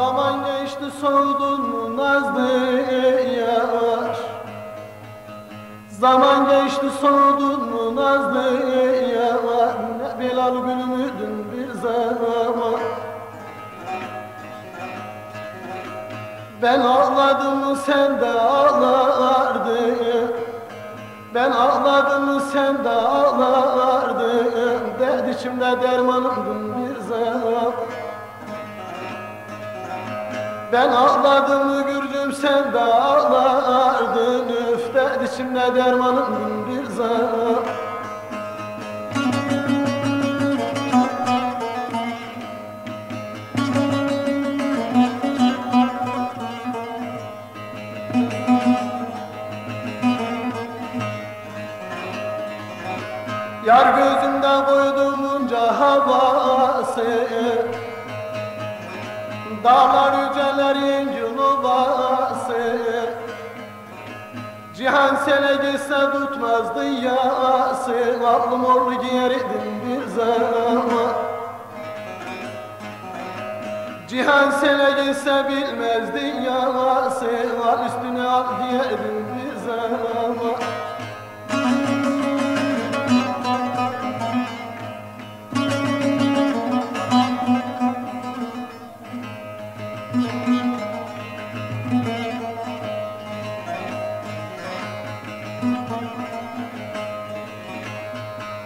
Zaman geçti soğudun nazlı? Yar Zaman geçti soğudun nazlı? Yar Ne Bilal gülümüdün bir zaman Ben ağladım sen de ağlardın? Ben ağladım sen de ağlardın? Dert içimde dermanımdın bir zaman ben ağladım gürdüm sen de ağlardın. Üf dert içimde dermanım bir zaman Yar gözümden koydum Dağlar yücelerin cunubası Cihan sene gitse tutmazdı yası Aklım oldu geridim bir zaman Cihan sene gitse bilmezdi yası Al üstüne al diyedim bir zaman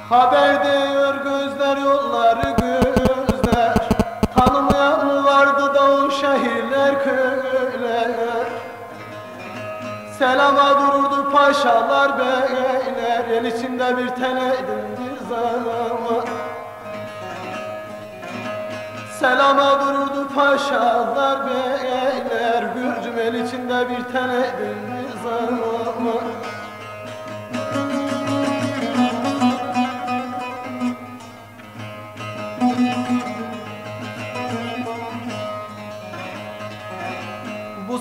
Haber diyor gözler yolları gözler. Tanımayan vardı da o şehirler köyler? Selama dururdu paşalar beyler. El içinde bir teneydim bir zaman. Selama dururdu paşalar beyler. Gürcüm el içinde bir teneydim bir zaman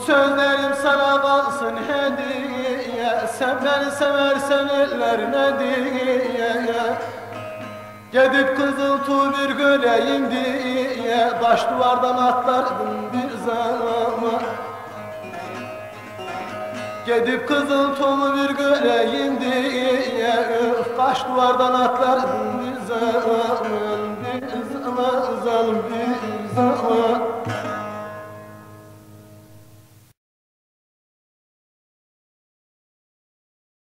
sözlerim sana kalsın hediye. Sen beni seversen ellerine diye. Gidip kızıl tuğ bir göreyim diye Taş duvardan atlardım bir zaman. Gidip kızıl tuğu bir göreyim diye Öf taş duvardan atlardım bir zaman Bir zaman, bir zaman.